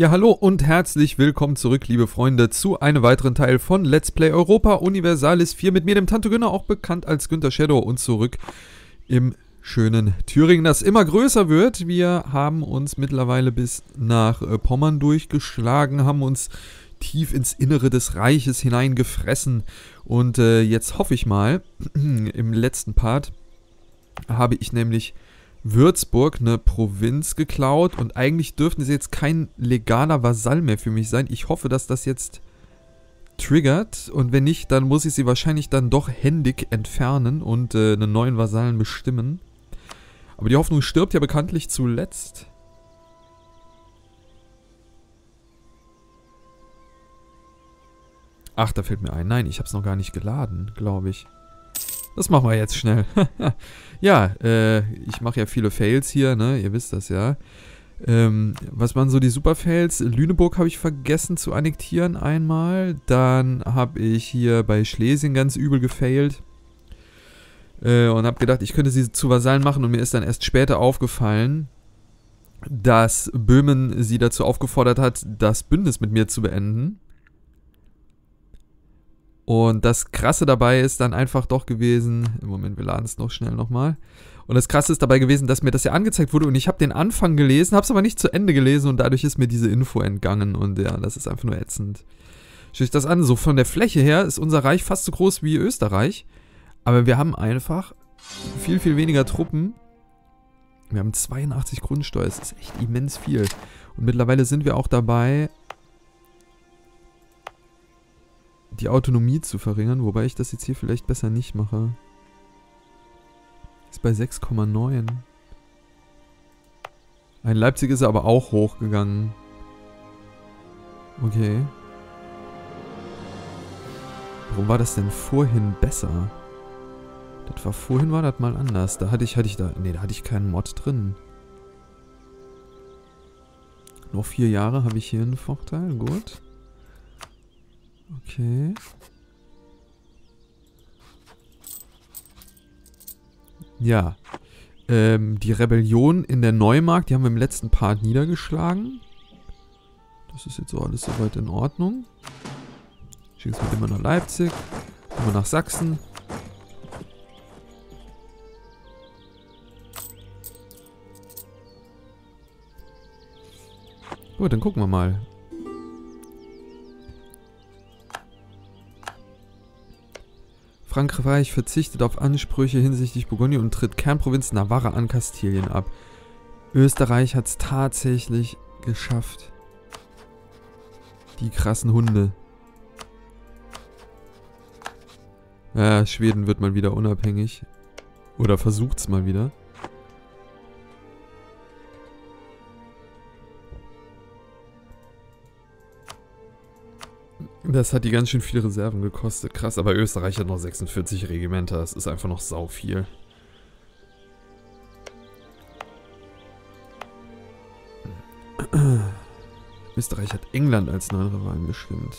Ja, hallo und herzlich willkommen zurück, liebe Freunde, zu einem weiteren Teil von Let's Play Europa Universalis 4 mit mir, dem Tante Günner, auch bekannt als Günther Shadow und zurück im schönen Thüringen, das immer größer wird. Wir haben uns mittlerweile bis nach äh, Pommern durchgeschlagen, haben uns tief ins Innere des Reiches hineingefressen und äh, jetzt hoffe ich mal, im letzten Part habe ich nämlich Würzburg, eine Provinz, geklaut und eigentlich dürften sie jetzt kein legaler Vasall mehr für mich sein. Ich hoffe, dass das jetzt triggert und wenn nicht, dann muss ich sie wahrscheinlich dann doch händig entfernen und äh, einen neuen Vasallen bestimmen. Aber die Hoffnung stirbt ja bekanntlich zuletzt. Ach, da fällt mir ein. Nein, ich habe es noch gar nicht geladen, glaube ich. Das machen wir jetzt schnell. ja, äh, ich mache ja viele Fails hier, ne? Ihr wisst das ja. Ähm, was waren so die Super-Fails? Lüneburg habe ich vergessen zu annektieren einmal. Dann habe ich hier bei Schlesien ganz übel gefailt. Äh, und habe gedacht, ich könnte sie zu Vasallen machen und mir ist dann erst später aufgefallen, dass Böhmen sie dazu aufgefordert hat, das Bündnis mit mir zu beenden. Und das Krasse dabei ist dann einfach doch gewesen, im Moment, wir laden es noch schnell nochmal. Und das Krasse ist dabei gewesen, dass mir das ja angezeigt wurde und ich habe den Anfang gelesen, habe es aber nicht zu Ende gelesen und dadurch ist mir diese Info entgangen und ja, das ist einfach nur ätzend. Schaut euch das an, so von der Fläche her ist unser Reich fast so groß wie Österreich, aber wir haben einfach viel, viel weniger Truppen. Wir haben 82 Grundsteuer, das ist echt immens viel. Und mittlerweile sind wir auch dabei, die Autonomie zu verringern, wobei ich das jetzt hier vielleicht besser nicht mache. Ist bei 6,9. Ein Leipzig ist aber auch hochgegangen. Okay. Warum war das denn vorhin besser? Das war vorhin war das mal anders. Da hatte ich, hatte ich da, nee, da hatte ich keinen Mod drin. Noch vier Jahre habe ich hier einen Vorteil, gut. Okay. Ja. Ähm, die Rebellion in der Neumarkt, die haben wir im letzten Part niedergeschlagen. Das ist jetzt so alles soweit in Ordnung. Schicken es mit immer nach Leipzig. Immer nach Sachsen. Gut, dann gucken wir mal. Frankreich verzichtet auf Ansprüche hinsichtlich Burgundien und tritt Kernprovinz Navarra an Kastilien ab. Österreich hat es tatsächlich geschafft. Die krassen Hunde. Ja, Schweden wird mal wieder unabhängig. Oder versucht es mal wieder. Das hat die ganz schön viele Reserven gekostet. Krass, aber Österreich hat noch 46 Regimenter. Das ist einfach noch sau viel. Österreich hat England als neuen Rivalen bestimmt.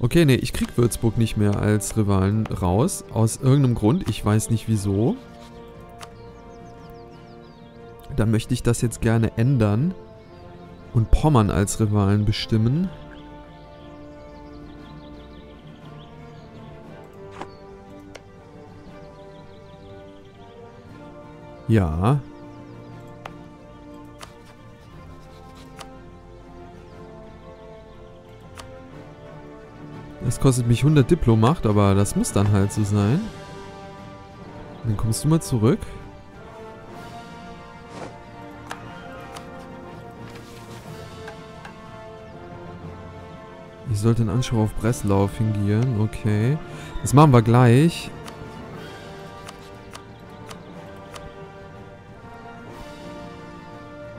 Okay, nee, ich krieg Würzburg nicht mehr als Rivalen raus. Aus irgendeinem Grund. Ich weiß nicht wieso. Dann möchte ich das jetzt gerne ändern und Pommern als Rivalen bestimmen. Ja. Das kostet mich 100 Diplomacht, aber das muss dann halt so sein. Dann kommst du mal zurück. Sollte einen Anspruch auf Breslau fingieren. Okay. Das machen wir gleich.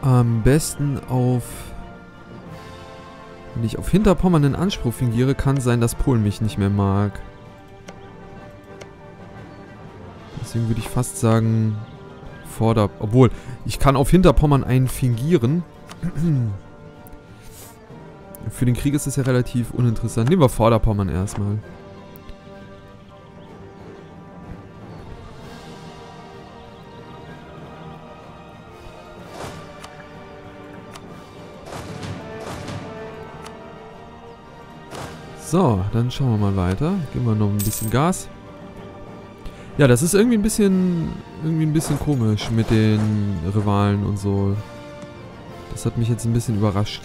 Am besten auf... Wenn ich auf Hinterpommern einen Anspruch fingiere, kann sein, dass Polen mich nicht mehr mag. Deswegen würde ich fast sagen... Vorder... Obwohl, ich kann auf Hinterpommern einen fingieren. für den Krieg ist das ja relativ uninteressant. Nehmen wir Vorderpommern erstmal. So, dann schauen wir mal weiter. Geben wir noch ein bisschen Gas. Ja, das ist irgendwie ein bisschen irgendwie ein bisschen komisch mit den Rivalen und so. Das hat mich jetzt ein bisschen überrascht.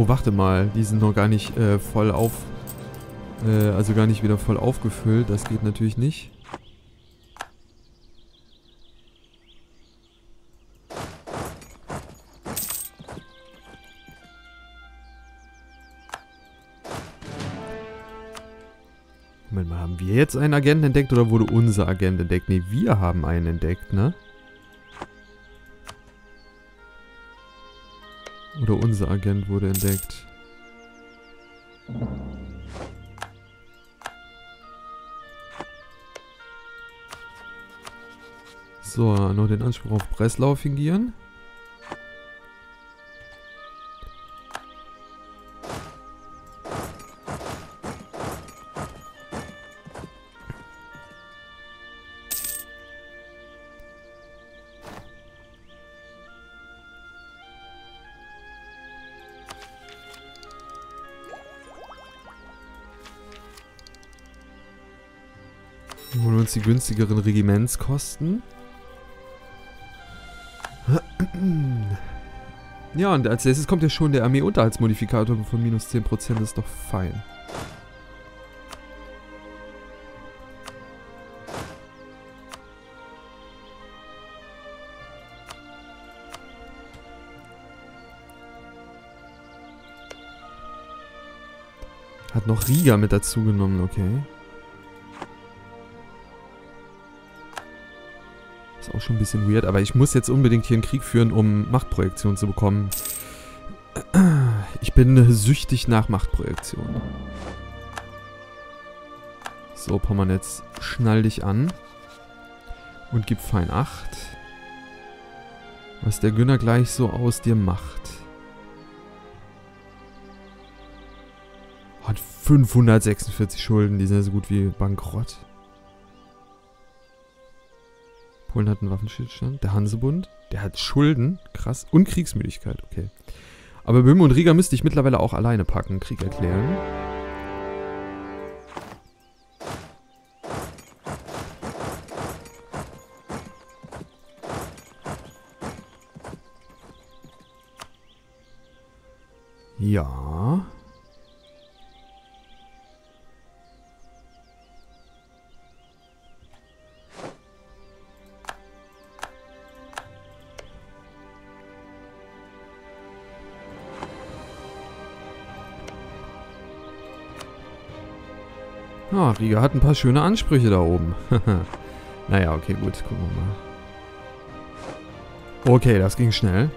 Oh, warte mal. Die sind noch gar nicht äh, voll auf... Äh, also gar nicht wieder voll aufgefüllt. Das geht natürlich nicht. Moment mal, haben wir jetzt einen Agenten entdeckt oder wurde unser Agent entdeckt? Ne, wir haben einen entdeckt, ne? Oder unser Agent wurde entdeckt. So, nur den Anspruch auf Breslau fingieren. Wir holen uns die günstigeren Regimentskosten. Ja, und als nächstes kommt ja schon der Armeeunterhaltsmodifikator von minus 10%. Das ist doch fein. Hat noch Riga mit dazu genommen, okay. Auch schon ein bisschen weird, aber ich muss jetzt unbedingt hier einen Krieg führen, um Machtprojektion zu bekommen. Ich bin süchtig nach Machtprojektion. So, Pommern, jetzt schnall dich an. Und gib fein 8. Was der Günner gleich so aus dir macht. Hat 546 Schulden, die sind ja so gut wie bankrott. Polen hat einen Waffenstillstand. Der Hansebund, der hat Schulden, krass. Und Kriegsmüdigkeit, okay. Aber Böhmen und Riga müsste ich mittlerweile auch alleine packen, Krieg erklären. Ah, Riga hat ein paar schöne Ansprüche da oben. naja, okay, gut. Gucken wir mal. Okay, das ging schnell.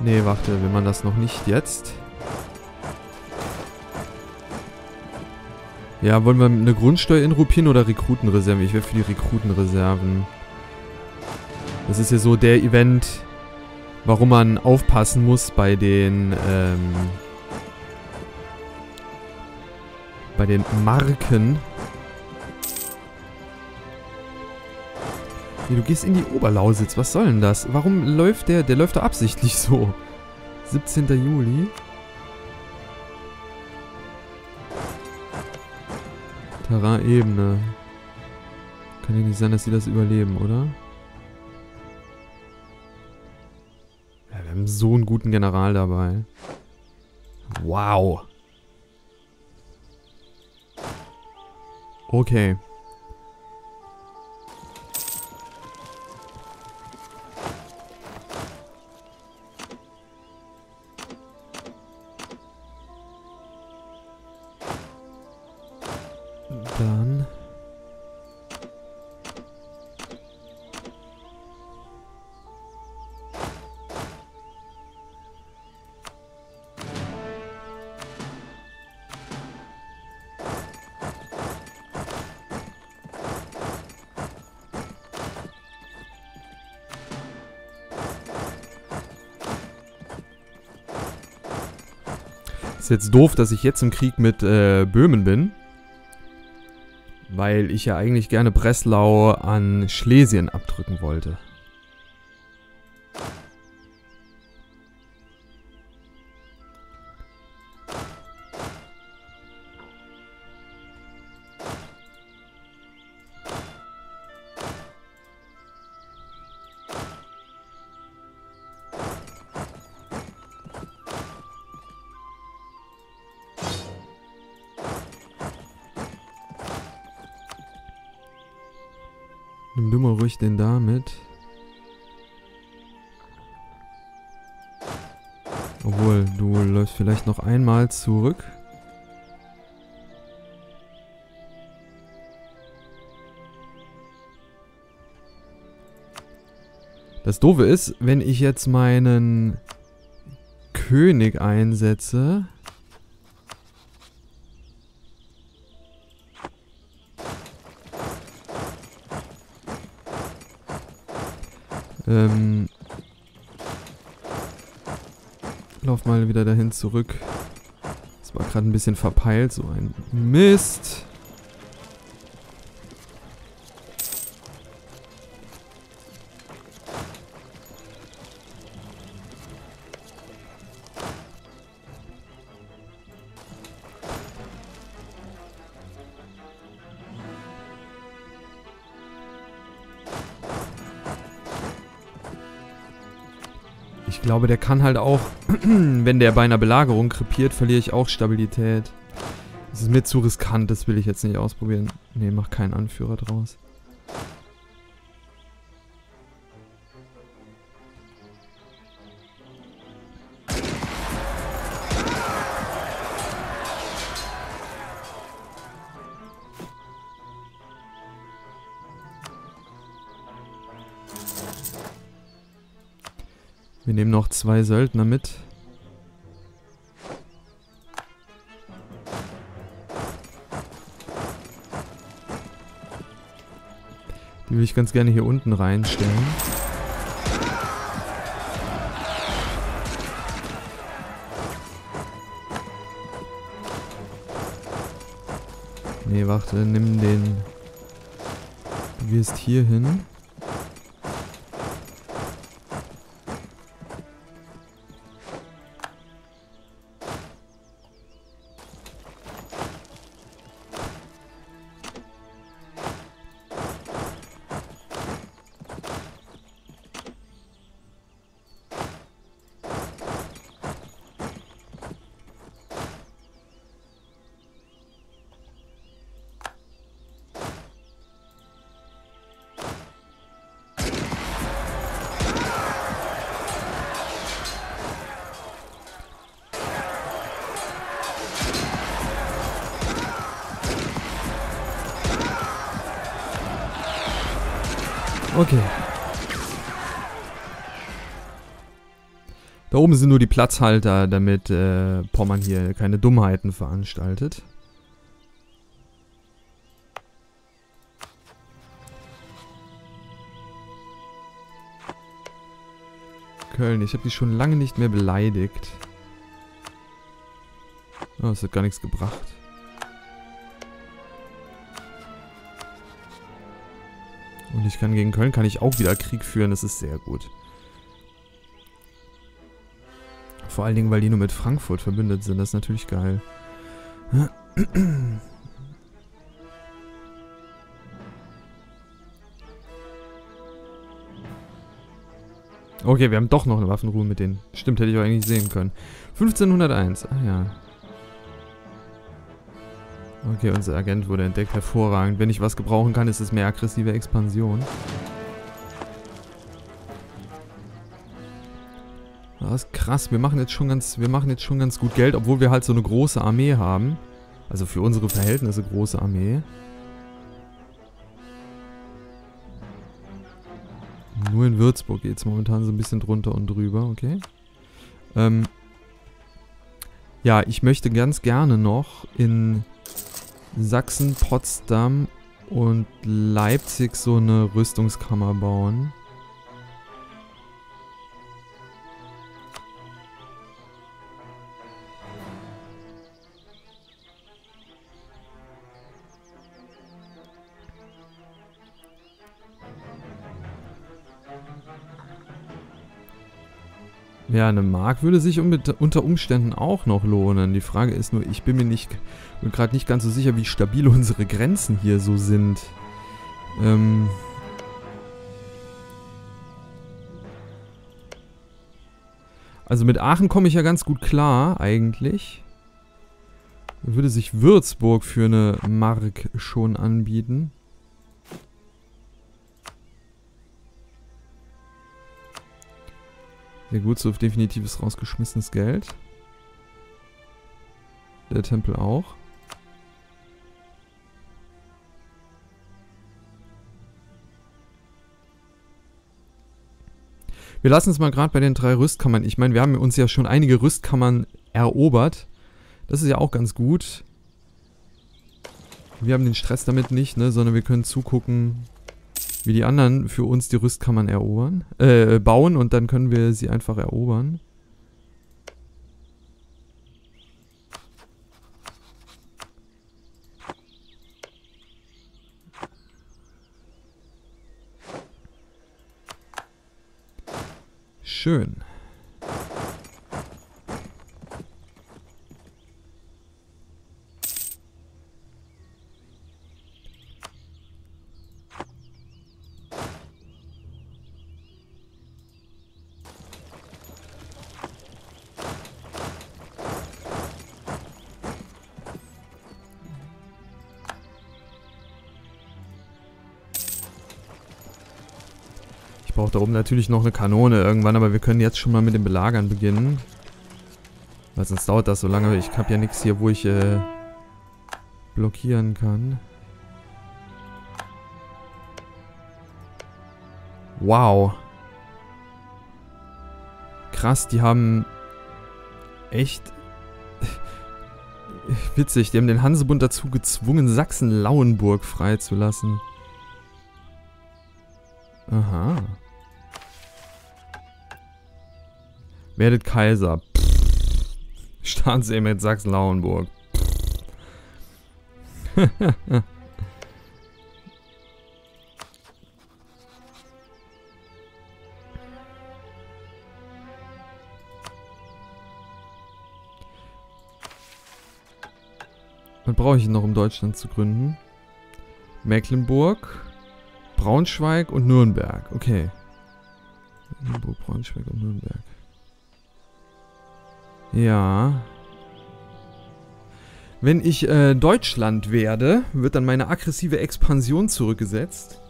Nee, warte, will man das noch nicht jetzt? Ja, wollen wir eine Grundsteuer in Rupien oder Rekrutenreserven? Ich wäre für die Rekrutenreserven. Das ist ja so der Event, warum man aufpassen muss bei den, ähm, bei den Marken. Nee, du gehst in die Oberlausitz. Was soll denn das? Warum läuft der? Der läuft da absichtlich so. 17. Juli. Terrain-Ebene. Kann ja nicht sein, dass sie das überleben, oder? Ja, wir haben so einen guten General dabei. Wow. Okay. Ist jetzt doof, dass ich jetzt im Krieg mit äh, Böhmen bin. Weil ich ja eigentlich gerne Breslau an Schlesien abdrücken wollte. Nimm du mal ruhig den da mit. Obwohl, du läufst vielleicht noch einmal zurück. Das Doofe ist, wenn ich jetzt meinen König einsetze... Ähm, lauf mal wieder dahin zurück. Das war gerade ein bisschen verpeilt, so ein Mist. Glaube, der kann halt auch, wenn der bei einer Belagerung krepiert, verliere ich auch Stabilität. Das ist mir zu riskant, das will ich jetzt nicht ausprobieren. Ne, mach keinen Anführer draus. Wir nehmen noch zwei Söldner mit. Die will ich ganz gerne hier unten reinstellen. Nee, warte, nimm den... Du gehst hier hin. Okay. Da oben sind nur die Platzhalter, damit äh, Pommern hier keine Dummheiten veranstaltet. Köln, ich habe die schon lange nicht mehr beleidigt. Oh, das hat gar nichts gebracht. Und ich kann gegen Köln kann ich auch wieder Krieg führen, das ist sehr gut. Vor allen Dingen, weil die nur mit Frankfurt verbündet sind, das ist natürlich geil. Okay, wir haben doch noch eine Waffenruhe mit denen. Stimmt, hätte ich auch eigentlich sehen können. 1501, ah ja. Okay, unser Agent wurde entdeckt. Hervorragend. Wenn ich was gebrauchen kann, ist es mehr aggressive Expansion. Das ist krass. Wir machen jetzt schon ganz, wir machen jetzt schon ganz gut Geld, obwohl wir halt so eine große Armee haben. Also für unsere Verhältnisse große Armee. Nur in Würzburg geht es momentan so ein bisschen drunter und drüber, okay. Ähm ja, ich möchte ganz gerne noch in Sachsen, Potsdam und Leipzig so eine Rüstungskammer bauen. Ja, eine Mark würde sich unter Umständen auch noch lohnen. Die Frage ist nur, ich bin mir nicht, gerade nicht ganz so sicher, wie stabil unsere Grenzen hier so sind. Ähm... Also mit Aachen komme ich ja ganz gut klar, eigentlich. Würde sich Würzburg für eine Mark schon anbieten. Sehr gut, so definitives rausgeschmissenes Geld. Der Tempel auch. Wir lassen es mal gerade bei den drei Rüstkammern. Ich meine, wir haben uns ja schon einige Rüstkammern erobert. Das ist ja auch ganz gut. Wir haben den Stress damit nicht, ne, sondern wir können zugucken, wie die anderen für uns die Rüstkammern erobern, äh, bauen und dann können wir sie einfach erobern. Schön. Brauche da oben natürlich noch eine Kanone irgendwann, aber wir können jetzt schon mal mit dem Belagern beginnen. Weil sonst dauert das so lange. Ich habe ja nichts hier, wo ich äh, blockieren kann. Wow. Krass, die haben echt witzig. Die haben den Hansebund dazu gezwungen, Sachsen-Lauenburg freizulassen. Aha. Werdet Kaiser. Staatsehe mit Sachsen-Lauenburg. Was brauche ich noch, um Deutschland zu gründen? Mecklenburg, Braunschweig und Nürnberg. Okay. Mecklenburg, Braunschweig und Nürnberg. Ja. Wenn ich äh, Deutschland werde, wird dann meine aggressive Expansion zurückgesetzt.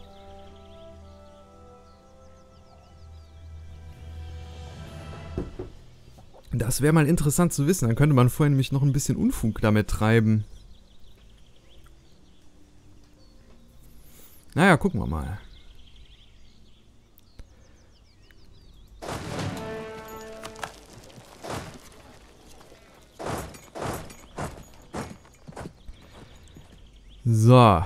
Das wäre mal interessant zu wissen. Dann könnte man vorhin nämlich noch ein bisschen Unfug damit treiben. Naja, gucken wir mal. So.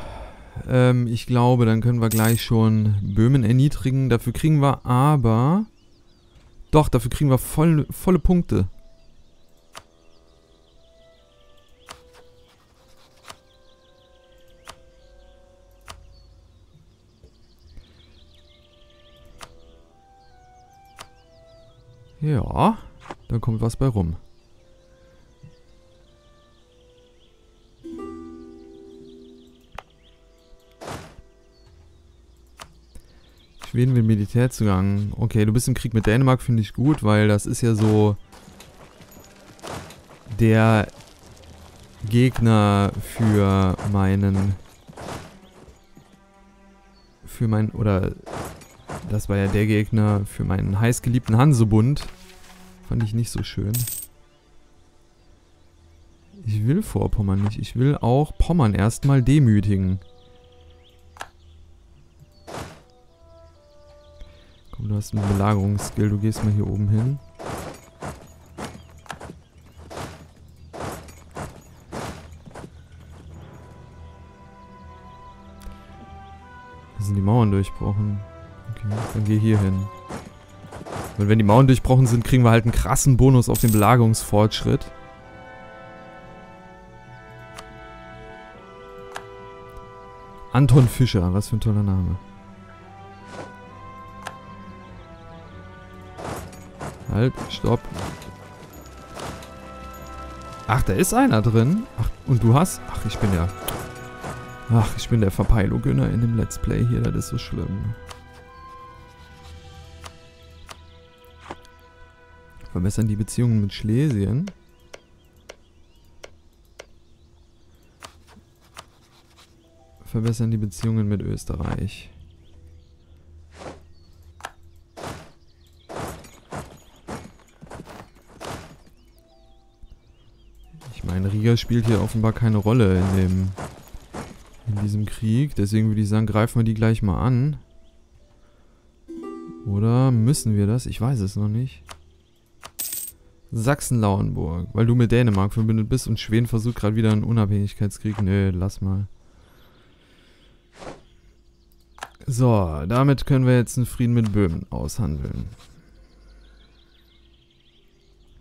Ähm, ich glaube, dann können wir gleich schon Böhmen erniedrigen. Dafür kriegen wir aber... Doch, dafür kriegen wir voll, volle Punkte. Ja, da kommt was bei rum. Schweden will Militärzugang. Okay, du bist im Krieg mit Dänemark, finde ich gut, weil das ist ja so der Gegner für meinen für meinen oder das war ja der Gegner für meinen heißgeliebten Hansebund. Fand ich nicht so schön. Ich will Vorpommern nicht. Ich will auch Pommern erstmal demütigen. Du hast einen Belagerungsskill. Du gehst mal hier oben hin. Da sind die Mauern durchbrochen. Okay, dann geh hier hin. Und wenn die Mauern durchbrochen sind, kriegen wir halt einen krassen Bonus auf den Belagerungsfortschritt. Anton Fischer, was für ein toller Name. Halt, stopp. Ach, da ist einer drin. Ach, und du hast... Ach, ich bin der... Ach, ich bin der Verpeilogünner in dem Let's Play hier. Das ist so schlimm. Verbessern die Beziehungen mit Schlesien. Verbessern die Beziehungen mit Österreich. Riga spielt hier offenbar keine Rolle in dem in diesem Krieg. Deswegen würde ich sagen, greifen wir die gleich mal an. Oder müssen wir das? Ich weiß es noch nicht. Sachsen-Lauenburg, weil du mit Dänemark verbündet bist und Schweden versucht gerade wieder einen Unabhängigkeitskrieg. Nö, lass mal. So, damit können wir jetzt einen Frieden mit Böhmen aushandeln.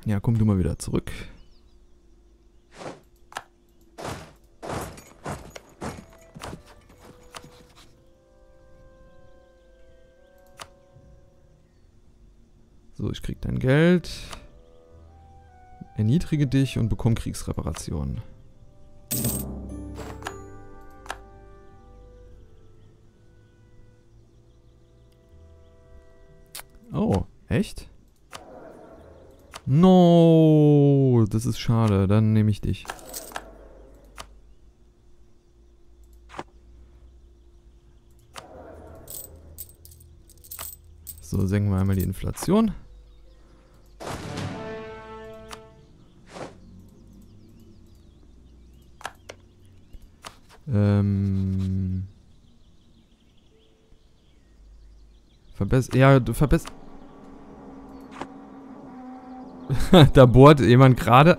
Ja, komm du mal wieder zurück. So, ich krieg dein Geld. Erniedrige dich und bekomme Kriegsreparationen. Oh, echt? No, das ist schade. Dann nehme ich dich. So, senken wir einmal die Inflation. Verbessert. Ja, du verbessert. da bohrt jemand gerade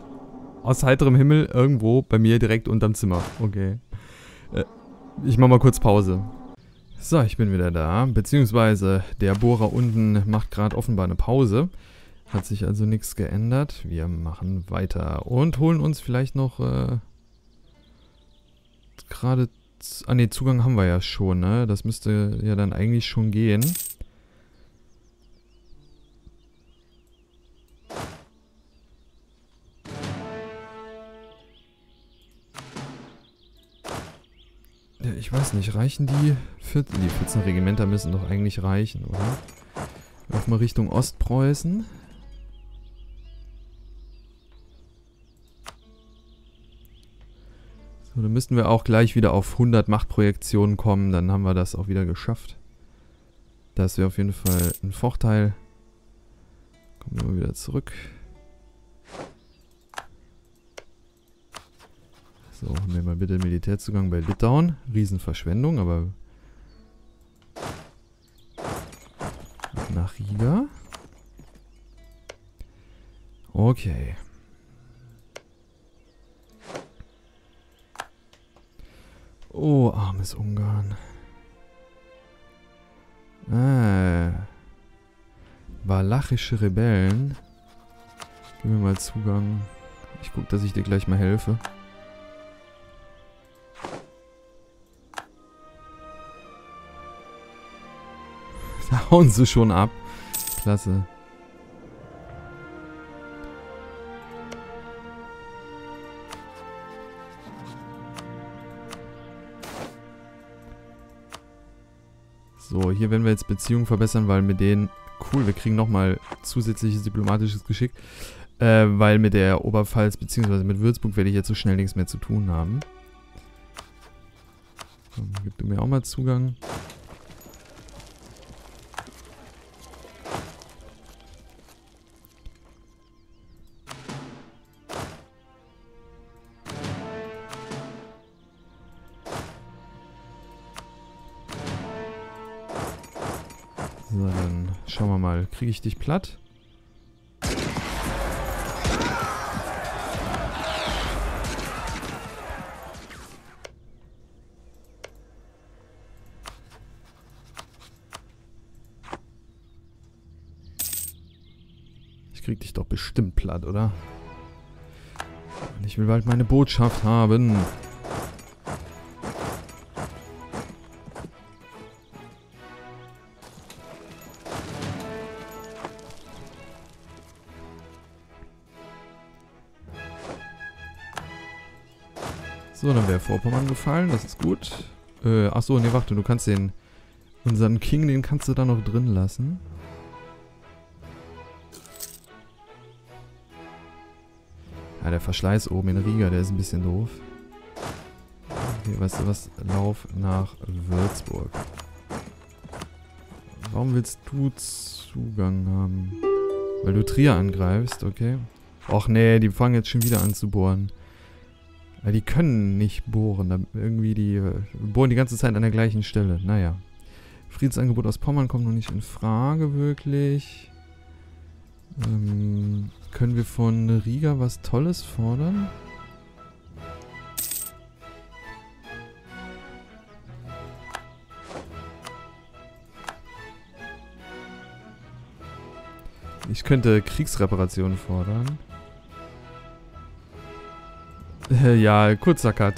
aus heiterem Himmel irgendwo bei mir direkt unterm Zimmer. Okay. Äh, ich mach mal kurz Pause. So, ich bin wieder da. Beziehungsweise der Bohrer unten macht gerade offenbar eine Pause. Hat sich also nichts geändert. Wir machen weiter und holen uns vielleicht noch äh, gerade... Ah ne, Zugang haben wir ja schon, ne? Das müsste ja dann eigentlich schon gehen. Ja, ich weiß nicht, reichen die 14, die 14 Regimenter müssen doch eigentlich reichen, oder? Lauf mal Richtung Ostpreußen. So, dann müssten wir auch gleich wieder auf 100 Machtprojektionen kommen, dann haben wir das auch wieder geschafft. Das wäre auf jeden Fall ein Vorteil. Kommen wir mal wieder zurück. So, haben wir mal bitte Militärzugang bei Litauen. Riesenverschwendung, aber... Nach Riga. Okay. Oh, armes Ungarn. Ah. Walachische Rebellen. Gib mir mal Zugang. Ich guck, dass ich dir gleich mal helfe. Hauen sie schon ab. Klasse. So, hier werden wir jetzt Beziehungen verbessern, weil mit denen... Cool, wir kriegen nochmal zusätzliches diplomatisches Geschick. Äh, weil mit der Oberpfalz bzw. mit Würzburg werde ich jetzt so schnell nichts mehr zu tun haben. Gib du mir auch mal Zugang. So, dann schauen wir mal. Kriege ich dich platt? Ich krieg dich doch bestimmt platt, oder? Ich will bald meine Botschaft haben. So, dann wäre Vorpommern gefallen, das ist gut. Äh, achso, nee, warte, du kannst den... Unseren King, den kannst du da noch drin lassen. Ja, der Verschleiß oben in Riga, der ist ein bisschen doof. Okay, weißt du was? Lauf nach Würzburg. Warum willst du Zugang haben? Weil du Trier angreifst, okay. Och nee, die fangen jetzt schon wieder an zu bohren. Ja, die können nicht bohren. irgendwie die äh, bohren die ganze Zeit an der gleichen Stelle. Naja. Friedensangebot aus Pommern kommt noch nicht in Frage, wirklich. Ähm, können wir von Riga was Tolles fordern? Ich könnte Kriegsreparationen fordern. Äh, ja, kurzer Cut.